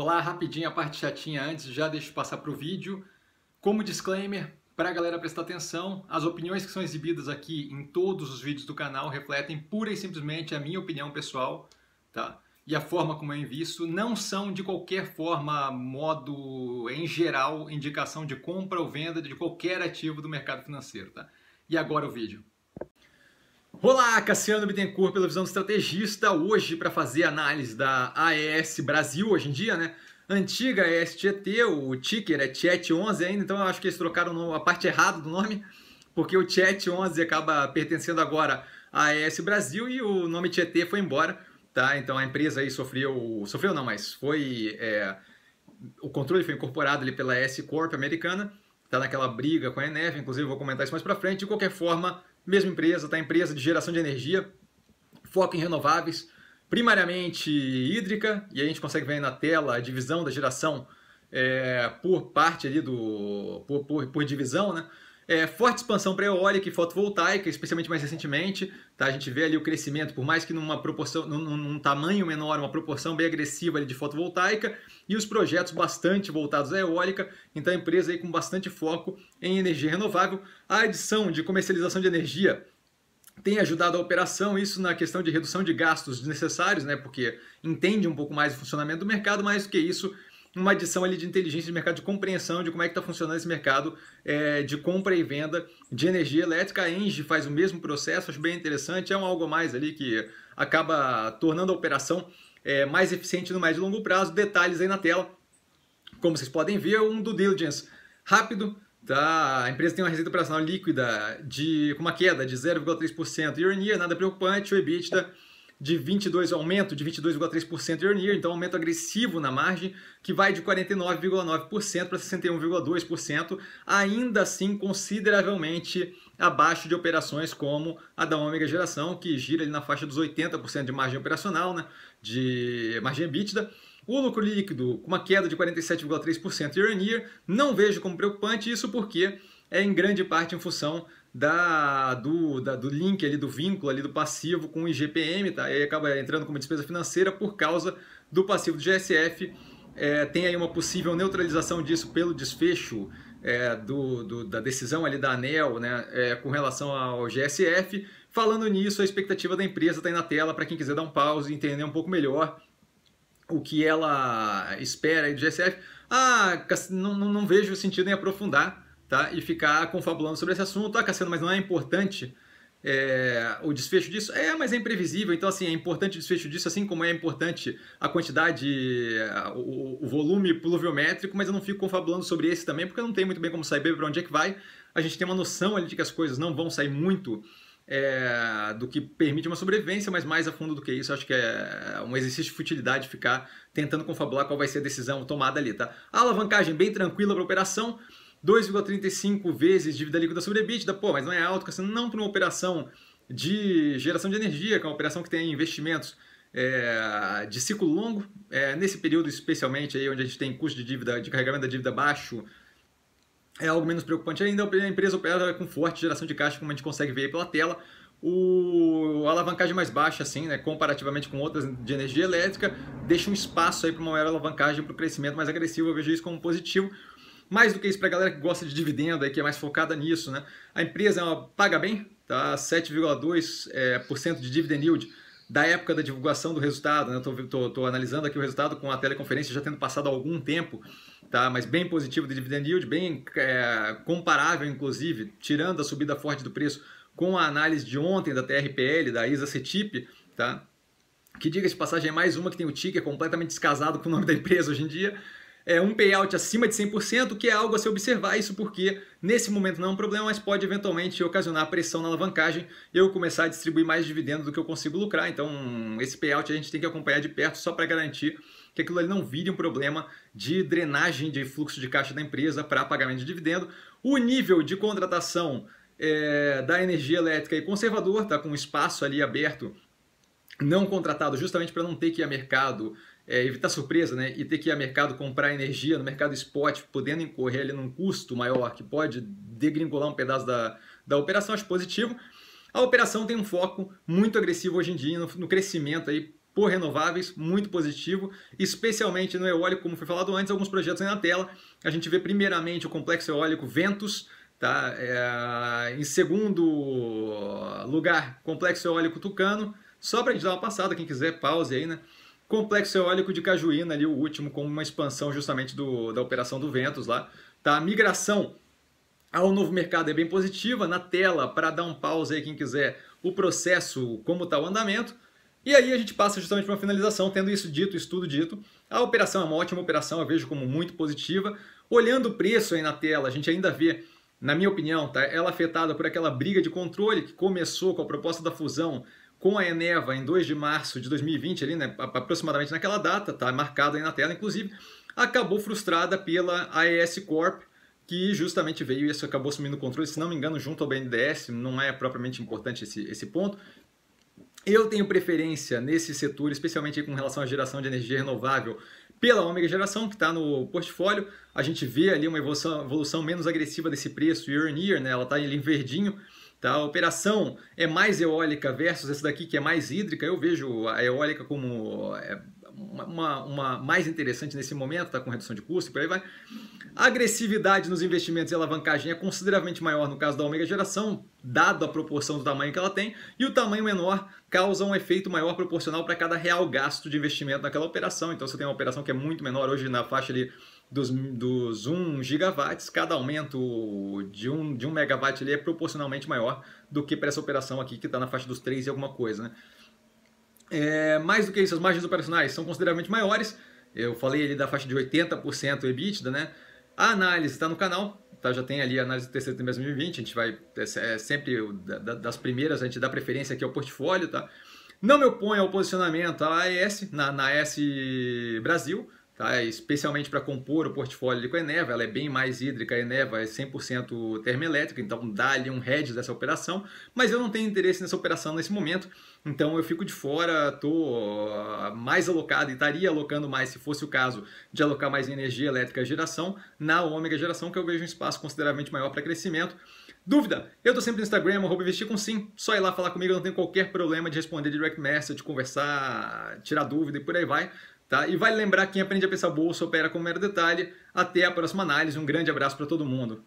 Olá, rapidinho a parte chatinha antes, já deixo passar para o vídeo. Como disclaimer, para a galera prestar atenção, as opiniões que são exibidas aqui em todos os vídeos do canal refletem pura e simplesmente a minha opinião pessoal, tá? E a forma como eu invisto não são de qualquer forma, modo, em geral, indicação de compra ou venda de qualquer ativo do mercado financeiro, tá? E agora o vídeo. Olá, Cassiano Bittencourt pela visão do estrategista, hoje para fazer análise da AES Brasil, hoje em dia, né? Antiga AES Tietê, o ticker é Chat11 ainda, então eu acho que eles trocaram a parte errada do nome, porque o Chat11 acaba pertencendo agora à AES Brasil e o nome Tietê foi embora, tá? Então a empresa aí sofreu, sofreu não, mas foi, é, o controle foi incorporado ali pela AES Corp americana, tá naquela briga com a Enef, inclusive vou comentar isso mais para frente, de qualquer forma mesma empresa, tá? Empresa de geração de energia, foco em renováveis, primariamente hídrica, e a gente consegue ver aí na tela a divisão da geração é, por parte ali do. por, por, por divisão, né? É, forte expansão para eólica e fotovoltaica, especialmente mais recentemente. Tá? A gente vê ali o crescimento, por mais que numa proporção, num, num tamanho menor, uma proporção bem agressiva de fotovoltaica, e os projetos bastante voltados à eólica. Então a empresa aí com bastante foco em energia renovável. A adição de comercialização de energia tem ajudado a operação, isso na questão de redução de gastos desnecessários, né? porque entende um pouco mais o funcionamento do mercado, mais do que isso uma adição ali de inteligência de mercado, de compreensão de como é que está funcionando esse mercado é, de compra e venda de energia elétrica. A Engie faz o mesmo processo, acho bem interessante, é um algo mais ali que acaba tornando a operação é, mais eficiente no médio e longo prazo. Detalhes aí na tela, como vocês podem ver, um do diligence rápido, Tá, a empresa tem uma receita operacional líquida de, com uma queda de 0,3% year on year, nada preocupante, o EBITDA de 22, aumento de 22,3% year on year, então aumento agressivo na margem, que vai de 49,9% para 61,2%, ainda assim consideravelmente abaixo de operações como a da Ômega Geração, que gira ali na faixa dos 80% de margem operacional, né, de margem EBITDA. O lucro líquido com uma queda de 47,3% year on year, não vejo como preocupante isso porque é em grande parte em função da, do, da, do link ali, do vínculo ali do passivo com o IGPM, tá? E acaba entrando como despesa financeira por causa do passivo do GSF. É, tem aí uma possível neutralização disso pelo desfecho é, do, do, da decisão ali da ANEL né, é, com relação ao GSF. Falando nisso, a expectativa da empresa está aí na tela para quem quiser dar um pause e entender um pouco melhor o que ela espera aí do GSF. Ah, não, não, não vejo sentido em aprofundar tá? e ficar confabulando sobre esse assunto. Ah, Cassiano, mas não é importante é, o desfecho disso? É, mas é imprevisível. Então, assim, é importante o desfecho disso, assim como é importante a quantidade, o, o volume pluviométrico, mas eu não fico confabulando sobre esse também, porque eu não tenho muito bem como saber para onde é que vai. A gente tem uma noção ali de que as coisas não vão sair muito é, do que permite uma sobrevivência, mas mais a fundo do que isso, acho que é um exercício de futilidade ficar tentando confabular qual vai ser a decisão tomada ali, tá? A alavancagem bem tranquila para a operação, 2,35 vezes dívida líquida sobre EBITDA, pô, mas não é alto, não para uma operação de geração de energia, que é uma operação que tem investimentos é, de ciclo longo, é, nesse período especialmente aí onde a gente tem custo de dívida, de carregamento da dívida baixo, é algo menos preocupante ainda, a empresa opera com forte geração de caixa, como a gente consegue ver pela tela, o, a alavancagem mais baixa, assim, né, comparativamente com outras de energia elétrica, deixa um espaço aí para uma maior alavancagem para o crescimento mais agressivo, eu vejo isso como positivo, mais do que isso, para a galera que gosta de dividendo, aí, que é mais focada nisso, né? A empresa ela paga bem, tá? 7,2% é, por cento de dividend yield da época da divulgação do resultado. Né? Estou analisando aqui o resultado com a teleconferência já tendo passado algum tempo, tá? mas bem positivo de dividend yield, bem é, comparável, inclusive, tirando a subida forte do preço com a análise de ontem da TRPL, da ISA CETIP, tá? que diga-se passagem é mais uma que tem o ticker completamente descasado com o nome da empresa hoje em dia, é, um payout acima de 100%, que é algo a se observar, isso porque nesse momento não é um problema, mas pode eventualmente ocasionar pressão na alavancagem eu começar a distribuir mais dividendos do que eu consigo lucrar. Então, esse payout a gente tem que acompanhar de perto só para garantir que aquilo ali não vire um problema de drenagem de fluxo de caixa da empresa para pagamento de dividendo. O nível de contratação é, da energia elétrica é conservador, tá com espaço ali aberto não contratado justamente para não ter que ir a mercado é, evitar surpresa né, e ter que ir a mercado comprar energia no mercado spot, podendo incorrer ali num custo maior que pode degringolar um pedaço da, da operação, acho positivo. A operação tem um foco muito agressivo hoje em dia no, no crescimento aí por renováveis, muito positivo, especialmente no eólico, como foi falado antes, alguns projetos aí na tela. A gente vê primeiramente o complexo eólico Ventus, tá? É, em segundo lugar, complexo eólico Tucano. Só para a gente dar uma passada, quem quiser, pause aí, né? Complexo eólico de Cajuína, ali o último, com uma expansão justamente do, da operação do Ventus lá. Tá? A migração ao novo mercado é bem positiva. Na tela, para dar um pause aí, quem quiser, o processo, como está o andamento. E aí a gente passa justamente para uma finalização, tendo isso dito, isso tudo dito. A operação é uma ótima operação, eu vejo como muito positiva. Olhando o preço aí na tela, a gente ainda vê, na minha opinião, tá, ela afetada por aquela briga de controle que começou com a proposta da fusão com a Eneva em 2 de março de 2020, ali, né, aproximadamente naquela data, tá marcado aí na tela, inclusive, acabou frustrada pela AES Corp, que justamente veio e isso acabou assumindo o controle, se não me engano, junto ao BNDES, não é propriamente importante esse, esse ponto. Eu tenho preferência nesse setor, especialmente com relação à geração de energia renovável, pela Ômega Geração, que está no portfólio. A gente vê ali uma evolução, evolução menos agressiva desse preço year on year, né? ela está ali em verdinho. Tá? A operação é mais eólica versus essa daqui que é mais hídrica. Eu vejo a eólica como é, uma, uma, mais interessante nesse momento, tá? com redução de custo e por aí vai. A agressividade nos investimentos e alavancagem é consideravelmente maior no caso da Ômega Geração, dado a proporção do tamanho que ela tem, e o tamanho menor causa um efeito maior proporcional para cada real gasto de investimento naquela operação. Então você tem uma operação que é muito menor, hoje na faixa ali dos, dos 1 gigawatts, cada aumento de 1, de 1 megawatt ali é proporcionalmente maior do que para essa operação aqui que está na faixa dos 3 e alguma coisa. Né? É, mais do que isso, as margens operacionais são consideravelmente maiores. Eu falei ali da faixa de 80% EBITDA, né? A análise está no canal, tá? já tem ali a análise do terceiro trimestre de 2020, a gente vai, é, é sempre das primeiras, a gente dá preferência aqui ao portfólio, tá? Não me oponho ao posicionamento à AES, na, na AES Brasil, tá? especialmente para compor o portfólio com a Eneva, ela é bem mais hídrica, a Eneva é 100% termoelétrica, então dá ali um hedge dessa operação, mas eu não tenho interesse nessa operação nesse momento, então eu fico de fora, estou ah, mais alocado e estaria alocando mais, se fosse o caso, de alocar mais energia elétrica geração na ômega geração, que eu vejo um espaço consideravelmente maior para crescimento. Dúvida? Eu estou sempre no Instagram, arroba investir com sim. Só ir lá falar comigo, não tenho qualquer problema de responder direct message, conversar, tirar dúvida e por aí vai. Tá? E vale lembrar que quem aprende a pensar bolsa opera com mero detalhe. Até a próxima análise. Um grande abraço para todo mundo.